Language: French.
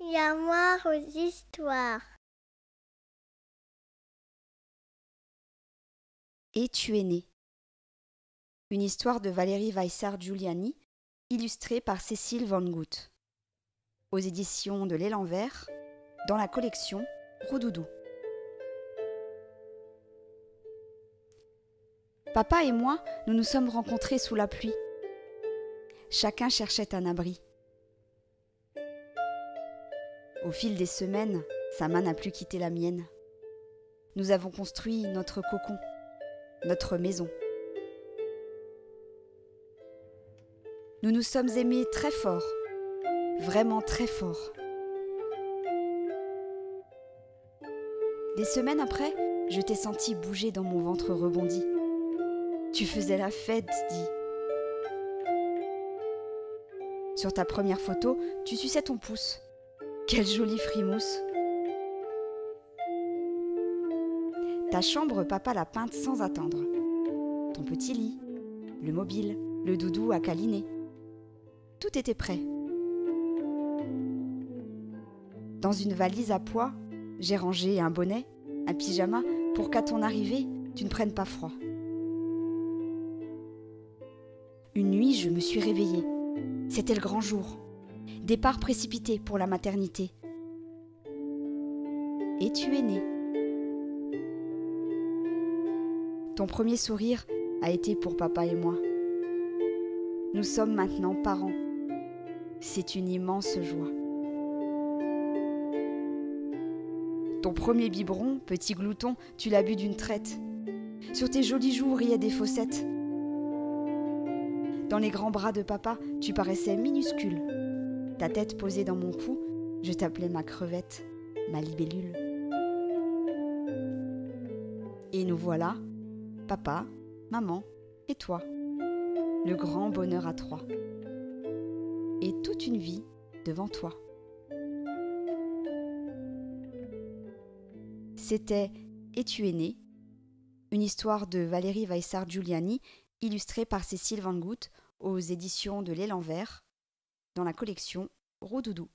y a moi aux histoires. Et tu es né. Une histoire de Valérie Weissart Giuliani, illustrée par Cécile Van Gout. Aux éditions de l'Élan Vert, dans la collection Roudoudou. Papa et moi, nous nous sommes rencontrés sous la pluie. Chacun cherchait un abri. Au fil des semaines, sa main n'a plus quitté la mienne. Nous avons construit notre cocon, notre maison. Nous nous sommes aimés très fort, vraiment très fort. Des semaines après, je t'ai senti bouger dans mon ventre rebondi. Tu faisais la fête, dit. Sur ta première photo, tu suçais ton pouce. Quelle jolie frimousse Ta chambre, papa l'a peinte sans attendre. Ton petit lit, le mobile, le doudou à câliner. Tout était prêt. Dans une valise à poids, j'ai rangé un bonnet, un pyjama, pour qu'à ton arrivée, tu ne prennes pas froid. Une nuit, je me suis réveillée. C'était le grand jour. Départ précipité pour la maternité. Et tu es né. Ton premier sourire a été pour papa et moi. Nous sommes maintenant parents. C'est une immense joie. Ton premier biberon, petit glouton, tu l'as bu d'une traite. Sur tes jolis joues riaient des fossettes. Dans les grands bras de papa, tu paraissais minuscule. Ta tête posée dans mon cou, je t'appelais ma crevette, ma libellule. Et nous voilà, papa, maman et toi, le grand bonheur à trois. Et toute une vie devant toi. C'était Et tu es né, une histoire de Valérie Weissart Giuliani, illustrée par Cécile Van Gout aux éditions de l'Élan Vert, dans la collection Roudoudou.